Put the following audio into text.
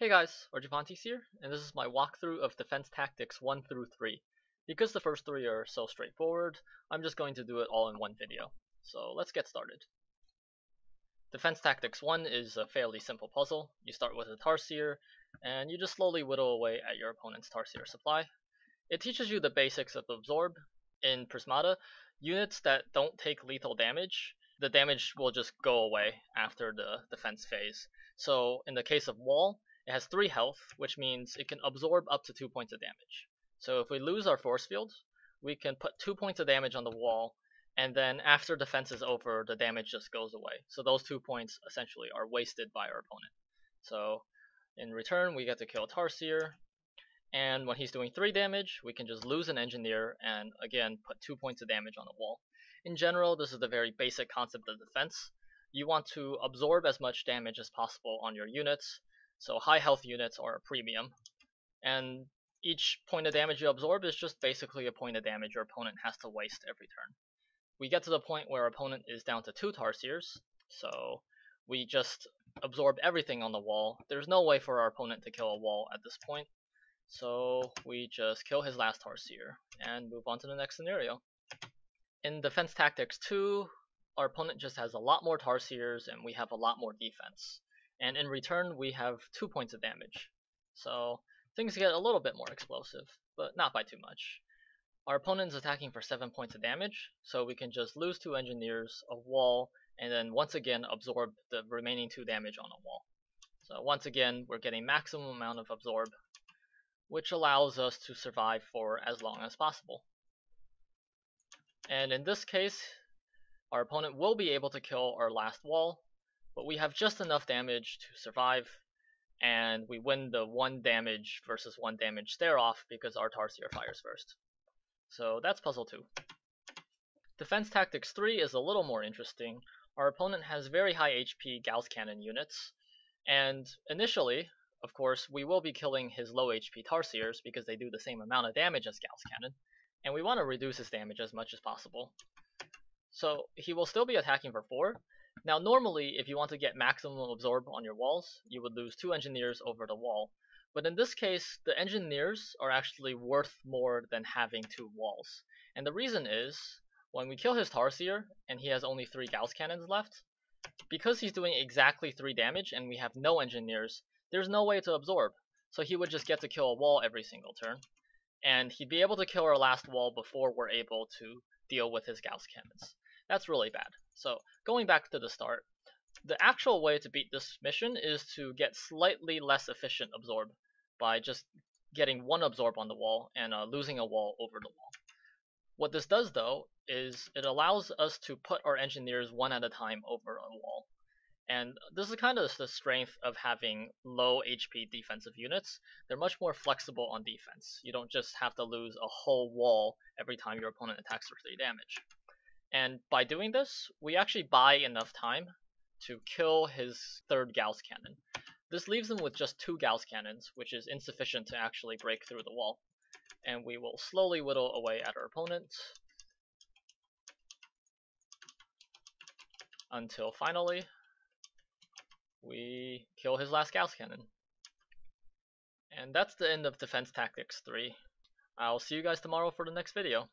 Hey guys, Argeiphontes here, and this is my walkthrough of Defense Tactics 1 through 3. Because the first three are so straightforward, I'm just going to do it all in one video. So let's get started. Defense Tactics 1 is a fairly simple puzzle. You start with a Tarsier, and you just slowly whittle away at your opponent's Tarsier supply. It teaches you the basics of Absorb. In Prismata, units that don't take lethal damage, the damage will just go away after the defense phase. So in the case of Wall, it has 3 health, which means it can absorb up to 2 points of damage. So if we lose our force field, we can put 2 points of damage on the wall, and then after defense is over, the damage just goes away. So those 2 points essentially are wasted by our opponent. So in return, we get to kill Tarsier, and when he's doing 3 damage, we can just lose an engineer and again put 2 points of damage on the wall. In general, this is the very basic concept of defense. You want to absorb as much damage as possible on your units, so high health units are a premium. And each point of damage you absorb is just basically a point of damage your opponent has to waste every turn. We get to the point where our opponent is down to 2 Tarsiers, so we just absorb everything on the wall. There's no way for our opponent to kill a wall at this point. So we just kill his last Tarsier and move on to the next scenario. In Defense Tactics 2, our opponent just has a lot more Tarsiers and we have a lot more defense. And in return, we have 2 points of damage. So things get a little bit more explosive, but not by too much. Our opponent is attacking for 7 points of damage, so we can just lose 2 engineers, a wall, and then once again absorb the remaining 2 damage on a wall. So once again, we're getting maximum amount of absorb which allows us to survive for as long as possible. And in this case, our opponent will be able to kill our last wall, but we have just enough damage to survive, and we win the 1 damage versus 1 damage stare off because our Tarsier fires first. So that's puzzle 2. Defense Tactics 3 is a little more interesting. Our opponent has very high HP Gauss Cannon units, and initially, of course, we will be killing his low HP Tarsiers because they do the same amount of damage as Gauss Cannon, and we want to reduce his damage as much as possible. So he will still be attacking for 4. Now normally, if you want to get maximum absorb on your walls, you would lose 2 engineers over the wall. But in this case, the engineers are actually worth more than having 2 walls. And the reason is, when we kill his Tarsier, and he has only 3 Gauss Cannons left, because he's doing exactly 3 damage and we have no engineers, there's no way to absorb. So he would just get to kill a wall every single turn. And he'd be able to kill our last wall before we're able to deal with his Gauss cannons. That's really bad. So going back to the start, the actual way to beat this mission is to get slightly less efficient absorb by just getting one absorb on the wall and uh, losing a wall over the wall. What this does though is it allows us to put our engineers one at a time over a wall. And this is kind of the strength of having low HP defensive units. They're much more flexible on defense. You don't just have to lose a whole wall every time your opponent attacks for 3 damage. And by doing this, we actually buy enough time to kill his third Gauss cannon. This leaves him with just two Gauss cannons, which is insufficient to actually break through the wall. And we will slowly whittle away at our opponent until finally we kill his last Gauss Cannon. And that's the end of Defense Tactics 3. I'll see you guys tomorrow for the next video.